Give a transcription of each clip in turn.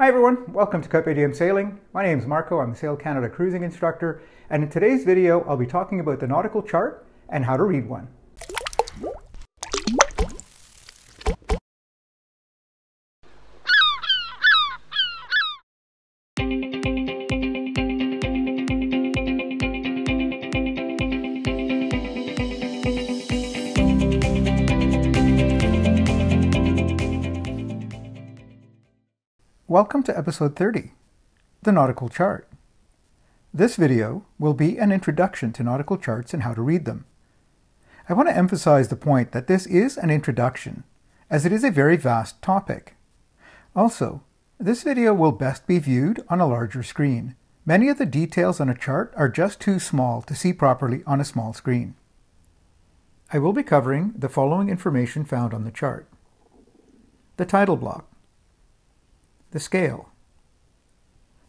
Hi everyone, welcome to Diem Sailing. My name is Marco, I'm a Sail Canada cruising instructor, and in today's video I'll be talking about the nautical chart and how to read one. Welcome to episode 30, the nautical chart. This video will be an introduction to nautical charts and how to read them. I want to emphasize the point that this is an introduction, as it is a very vast topic. Also, this video will best be viewed on a larger screen. Many of the details on a chart are just too small to see properly on a small screen. I will be covering the following information found on the chart. The title block, the scale.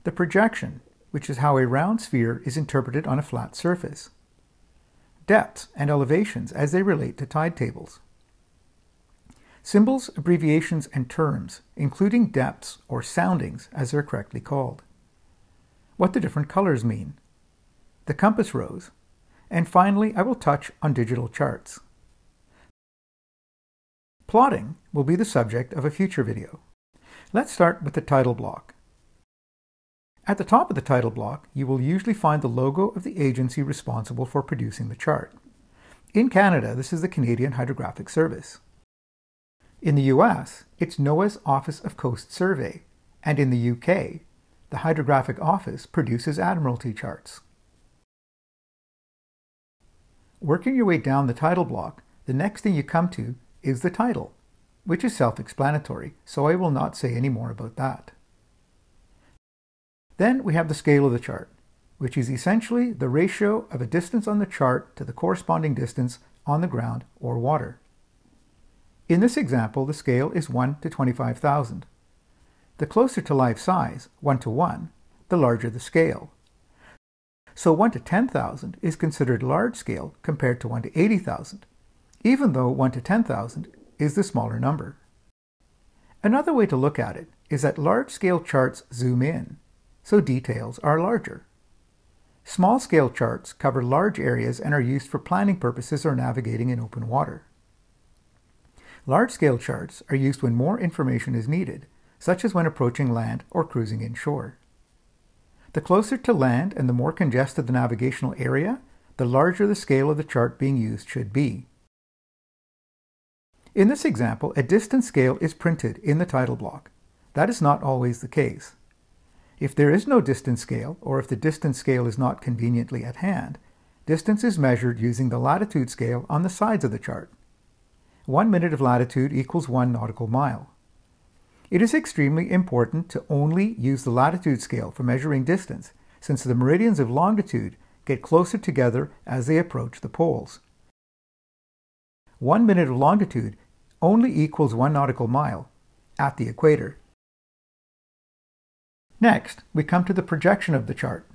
The projection, which is how a round sphere is interpreted on a flat surface. Depths and elevations as they relate to tide tables. Symbols, abbreviations, and terms, including depths or soundings as they're correctly called. What the different colors mean. The compass rose. And finally, I will touch on digital charts. Plotting will be the subject of a future video. Let's start with the title block. At the top of the title block, you will usually find the logo of the agency responsible for producing the chart. In Canada, this is the Canadian Hydrographic Service. In the US, it's NOAA's Office of Coast Survey, and in the UK, the Hydrographic Office produces Admiralty charts. Working your way down the title block, the next thing you come to is the title which is self-explanatory, so I will not say any more about that. Then we have the scale of the chart, which is essentially the ratio of a distance on the chart to the corresponding distance on the ground or water. In this example, the scale is 1 to 25,000. The closer to life size, 1 to 1, the larger the scale. So 1 to 10,000 is considered large scale compared to 1 to 80,000, even though 1 to 10,000 is the smaller number. Another way to look at it is that large-scale charts zoom in, so details are larger. Small-scale charts cover large areas and are used for planning purposes or navigating in open water. Large-scale charts are used when more information is needed, such as when approaching land or cruising inshore. The closer to land and the more congested the navigational area, the larger the scale of the chart being used should be. In this example, a distance scale is printed in the title block. That is not always the case. If there is no distance scale, or if the distance scale is not conveniently at hand, distance is measured using the latitude scale on the sides of the chart. One minute of latitude equals one nautical mile. It is extremely important to only use the latitude scale for measuring distance, since the meridians of longitude get closer together as they approach the poles. One minute of longitude only equals one nautical mile at the equator. Next, we come to the projection of the chart.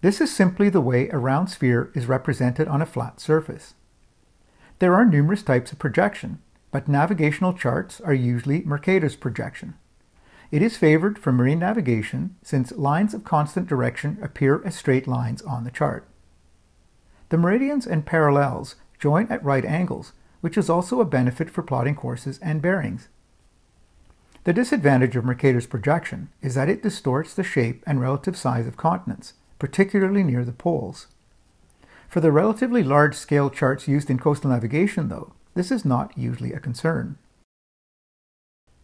This is simply the way a round sphere is represented on a flat surface. There are numerous types of projection, but navigational charts are usually Mercator's projection. It is favored for marine navigation since lines of constant direction appear as straight lines on the chart. The meridians and parallels join at right angles, which is also a benefit for plotting courses and bearings. The disadvantage of Mercator's projection is that it distorts the shape and relative size of continents, particularly near the poles. For the relatively large-scale charts used in coastal navigation, though, this is not usually a concern.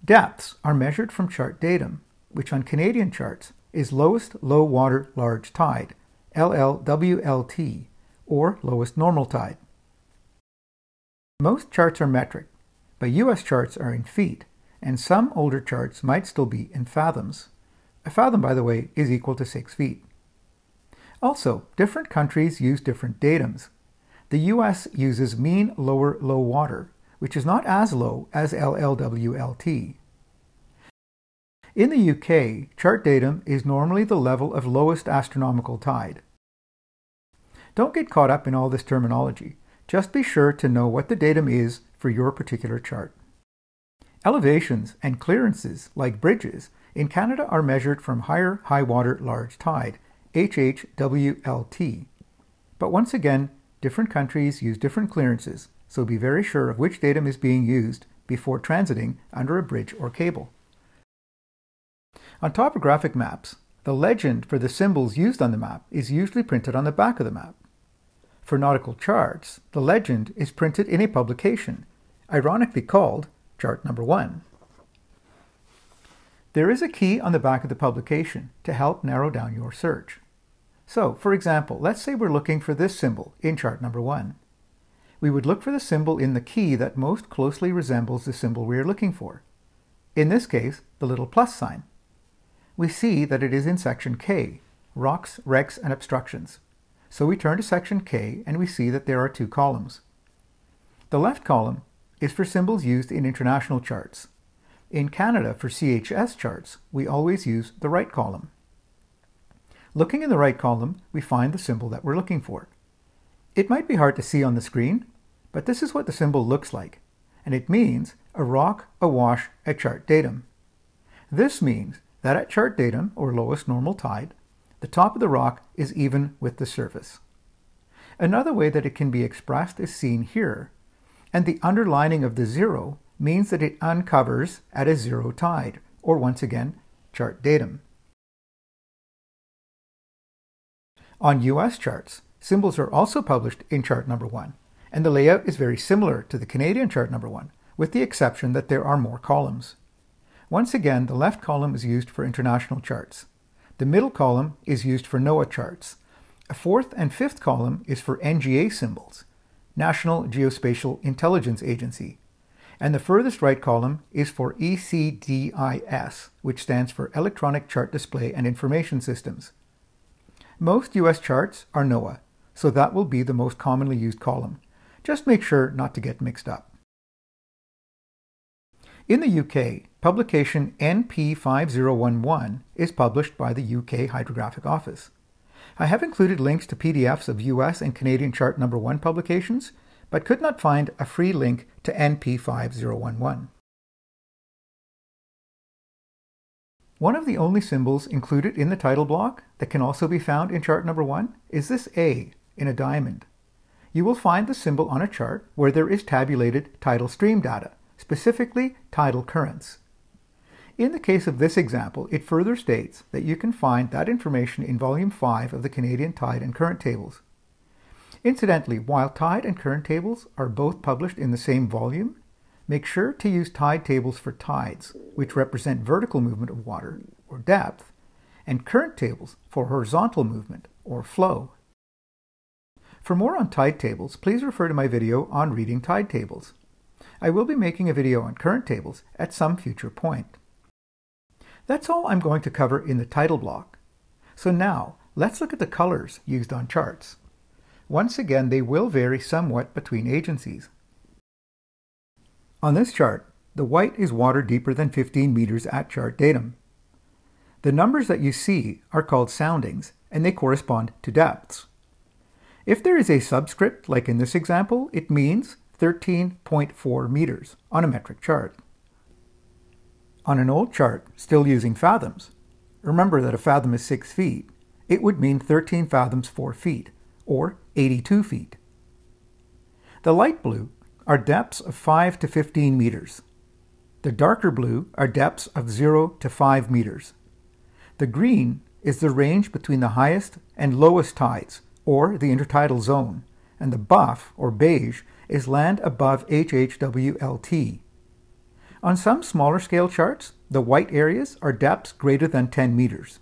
Depths are measured from chart datum, which on Canadian charts is lowest low water large tide, LLWLT, or lowest normal tide. Most charts are metric, but US charts are in feet, and some older charts might still be in fathoms. A fathom, by the way, is equal to 6 feet. Also, different countries use different datums. The US uses mean lower low water, which is not as low as LLWLT. In the UK, chart datum is normally the level of lowest astronomical tide. Don't get caught up in all this terminology. Just be sure to know what the datum is for your particular chart. Elevations and clearances, like bridges, in Canada are measured from higher high water large tide, HHWLT. But once again, different countries use different clearances, so be very sure of which datum is being used before transiting under a bridge or cable. On topographic maps, the legend for the symbols used on the map is usually printed on the back of the map. For nautical charts, the legend is printed in a publication, ironically called chart number one. There is a key on the back of the publication to help narrow down your search. So, for example, let's say we're looking for this symbol in chart number one. We would look for the symbol in the key that most closely resembles the symbol we are looking for. In this case, the little plus sign. We see that it is in section K, Rocks, Wrecks, and Obstructions. So we turn to section K and we see that there are two columns. The left column is for symbols used in international charts, in Canada, for CHS charts, we always use the right column. Looking in the right column, we find the symbol that we're looking for. It might be hard to see on the screen, but this is what the symbol looks like, and it means a rock awash at chart datum. This means that at chart datum, or lowest normal tide, the top of the rock is even with the surface. Another way that it can be expressed is seen here, and the underlining of the zero means that it uncovers at a zero tide, or once again, chart datum. On US charts, symbols are also published in chart number one, and the layout is very similar to the Canadian chart number one, with the exception that there are more columns. Once again, the left column is used for international charts. The middle column is used for NOAA charts. A fourth and fifth column is for NGA symbols, National Geospatial Intelligence Agency, and the furthest right column is for ECDIS, which stands for Electronic Chart Display and Information Systems. Most US charts are NOAA, so that will be the most commonly used column. Just make sure not to get mixed up. In the UK, publication NP5011 is published by the UK Hydrographic Office. I have included links to PDFs of US and Canadian chart number 1 publications but could not find a free link to NP5011. One of the only symbols included in the title block that can also be found in chart number 1 is this A in a diamond. You will find the symbol on a chart where there is tabulated tidal stream data, specifically tidal currents. In the case of this example, it further states that you can find that information in Volume 5 of the Canadian Tide and Current Tables, Incidentally, while tide and current tables are both published in the same volume, make sure to use tide tables for tides, which represent vertical movement of water, or depth, and current tables for horizontal movement, or flow. For more on tide tables, please refer to my video on reading tide tables. I will be making a video on current tables at some future point. That's all I'm going to cover in the title block. So now, let's look at the colors used on charts. Once again, they will vary somewhat between agencies. On this chart, the white is water deeper than 15 meters at chart datum. The numbers that you see are called soundings, and they correspond to depths. If there is a subscript, like in this example, it means 13.4 meters on a metric chart. On an old chart, still using fathoms, remember that a fathom is 6 feet, it would mean 13 fathoms 4 feet, or 82 feet. The light blue are depths of 5 to 15 meters. The darker blue are depths of 0 to 5 meters. The green is the range between the highest and lowest tides, or the intertidal zone, and the buff, or beige, is land above HHWLT. On some smaller scale charts, the white areas are depths greater than 10 meters.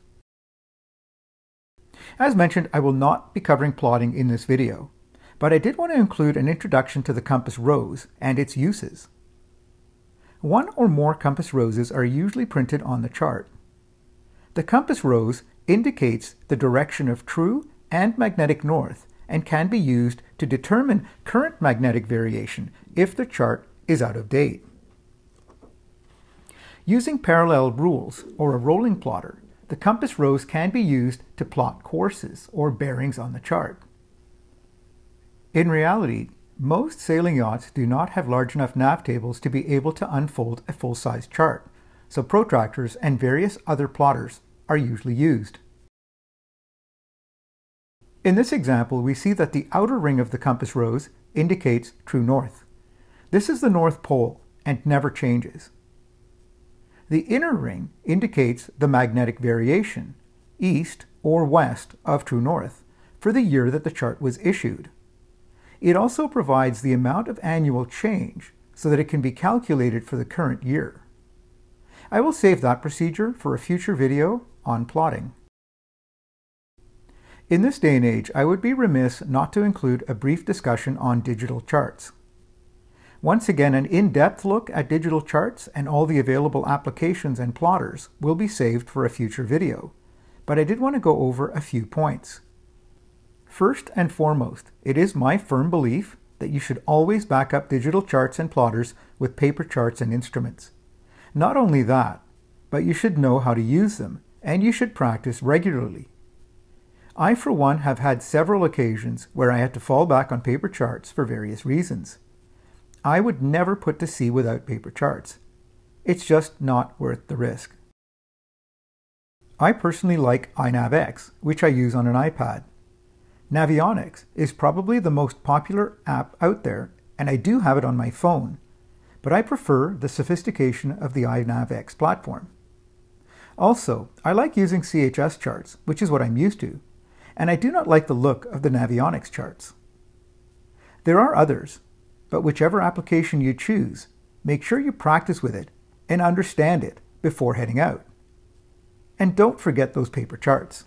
As mentioned, I will not be covering plotting in this video, but I did want to include an introduction to the compass rose and its uses. One or more compass roses are usually printed on the chart. The compass rose indicates the direction of true and magnetic north and can be used to determine current magnetic variation if the chart is out of date. Using parallel rules or a rolling plotter, the compass rose can be used to plot courses or bearings on the chart. In reality, Most sailing yachts do not have large enough nav tables to be able to unfold a full-size chart, so protractors and various other plotters are usually used. In this example, we see that the outer ring of the compass rose indicates true north. This is the North Pole and never changes. The inner ring indicates the magnetic variation, east or west of true north, for the year that the chart was issued. It also provides the amount of annual change so that it can be calculated for the current year. I will save that procedure for a future video on plotting. In this day and age, I would be remiss not to include a brief discussion on digital charts. Once again, an in-depth look at digital charts and all the available applications and plotters will be saved for a future video, but I did want to go over a few points. First and foremost, it is my firm belief that you should always back up digital charts and plotters with paper charts and instruments. Not only that, but you should know how to use them, and you should practice regularly. I, for one, have had several occasions where I had to fall back on paper charts for various reasons. I would never put to sea without paper charts. It's just not worth the risk. I personally like iNavX, which I use on an iPad. Navionics is probably the most popular app out there, and I do have it on my phone, but I prefer the sophistication of the iNavX platform. Also, I like using CHS charts, which is what I'm used to, and I do not like the look of the Navionics charts. There are others, but whichever application you choose, make sure you practice with it and understand it before heading out. And don't forget those paper charts.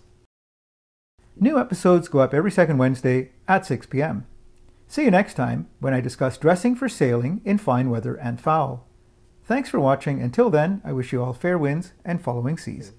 New episodes go up every second Wednesday at 6 p.m. See you next time when I discuss dressing for sailing in fine weather and foul. Thanks for watching. Until then, I wish you all fair winds and following seas.